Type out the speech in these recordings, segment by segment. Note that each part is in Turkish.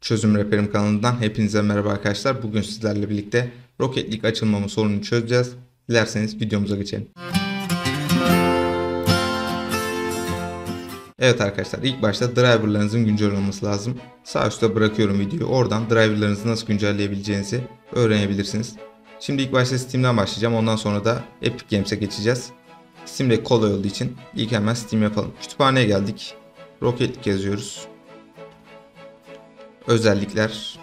Çözüm Rehberim kanalından hepinize merhaba arkadaşlar. Bugün sizlerle birlikte Rocket League açılmama sorununu çözeceğiz. Dilerseniz videomuza geçelim. Evet arkadaşlar ilk başta driverlarınızın güncel olması lazım. Sağ üstte bırakıyorum videoyu. Oradan driverlarınızı nasıl güncelleyebileceğinizi öğrenebilirsiniz. Şimdi ilk başta Steam'den başlayacağım. Ondan sonra da Epic Games'e geçeceğiz. Steam'de kolay olduğu için ilk hemen Steam yapalım. Kütüphaneye geldik. Rocket League yazıyoruz. Özellikler.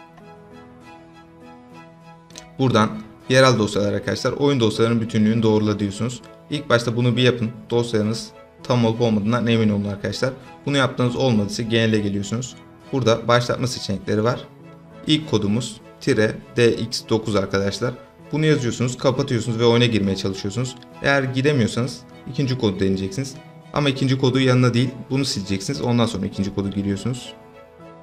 Buradan yerel dosyalar arkadaşlar. Oyun dosyalarının bütünlüğünü doğrula diyorsunuz. İlk başta bunu bir yapın. Dosyanız tam olup olmadığından emin olun arkadaşlar. Bunu yaptığınız olmadıysa genele geliyorsunuz. Burada başlatma seçenekleri var. İlk kodumuz tire dx9 arkadaşlar. Bunu yazıyorsunuz, kapatıyorsunuz ve oyuna girmeye çalışıyorsunuz. Eğer giremiyorsanız ikinci kodu deneyeceksiniz. Ama ikinci kodu yanına değil, bunu sileceksiniz. Ondan sonra ikinci kodu giriyorsunuz.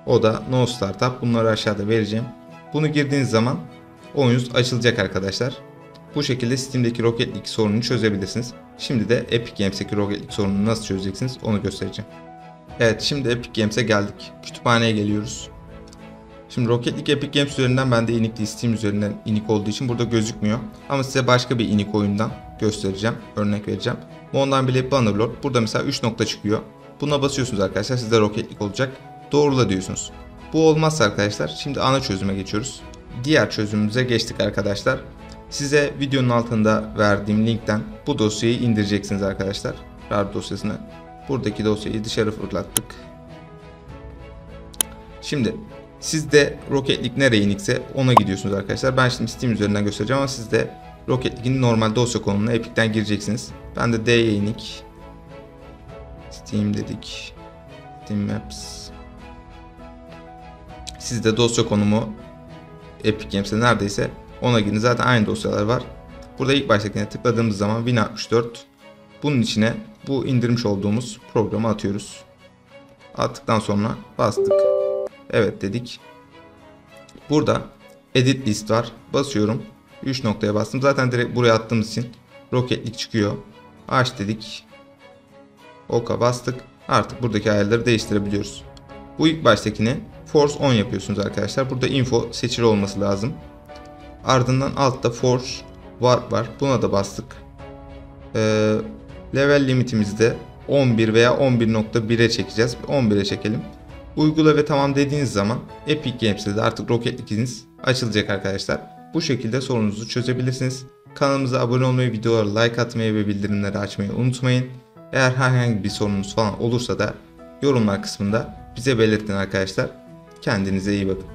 O da no startup. Bunları aşağıda vereceğim. Bunu girdiğiniz zaman oyunuz açılacak arkadaşlar. Bu şekilde Steam'deki Rocket League sorununu çözebilirsiniz. Şimdi de Epic Games'teki Rocket League sorununu nasıl çözeceksiniz onu göstereceğim. Evet şimdi Epic Games'e geldik. Kütüphaneye geliyoruz. Şimdi Rocket League Epic Games üzerinden bende inik değil Steam üzerinden inik olduğu için burada gözükmüyor. Ama size başka bir inik oyundan göstereceğim. Örnek vereceğim. Ondan bile Bannerlord. Burada mesela 3 nokta çıkıyor. Buna basıyorsunuz arkadaşlar. Sizde Rocket League olacak. Doğrula diyorsunuz. Bu olmazsa arkadaşlar şimdi ana çözüme geçiyoruz. Diğer çözümümüze geçtik arkadaşlar. Size videonun altında verdiğim linkten bu dosyayı indireceksiniz arkadaşlar. RAR dosyasını. Buradaki dosyayı dışarı fırlattık. Şimdi sizde Rocket League nereye inikse ona gidiyorsunuz arkadaşlar. Ben şimdi Steam üzerinden göstereceğim ama sizde Rocket League'in normal dosya konumuna Epic'ten gireceksiniz. Ben de D'ye inik. Steam dedik. Steam Maps. Sizde dosya konumu Epic Games'te neredeyse ona girin. Zaten aynı dosyalar var. Burada ilk baştakine tıkladığımız zaman Win64 bunun içine bu indirmiş olduğumuz programı atıyoruz. Attıktan sonra bastık. Evet dedik. Burada edit list var. Basıyorum. 3 noktaya bastım. Zaten direkt buraya attığımız için Rocket League çıkıyor. Aç dedik. Oka bastık. Artık buradaki ayarları değiştirebiliyoruz. Bu ilk baştakini Force 10 yapıyorsunuz arkadaşlar. Burada info seçili olması lazım. Ardından altta Force Warp var. Buna da bastık. Ee, level limitimizi de 11 veya 11.1'e çekeceğiz. 11'e çekelim. Uygula ve tamam dediğiniz zaman Epic Games'te de artık Rocket League'iniz açılacak arkadaşlar. Bu şekilde sorununuzu çözebilirsiniz. Kanalımıza abone olmayı, videolara like atmayı ve bildirimleri açmayı unutmayın. Eğer herhangi bir sorunuz falan olursa da yorumlar kısmında bize belirtin arkadaşlar. Kendinize iyi bakın.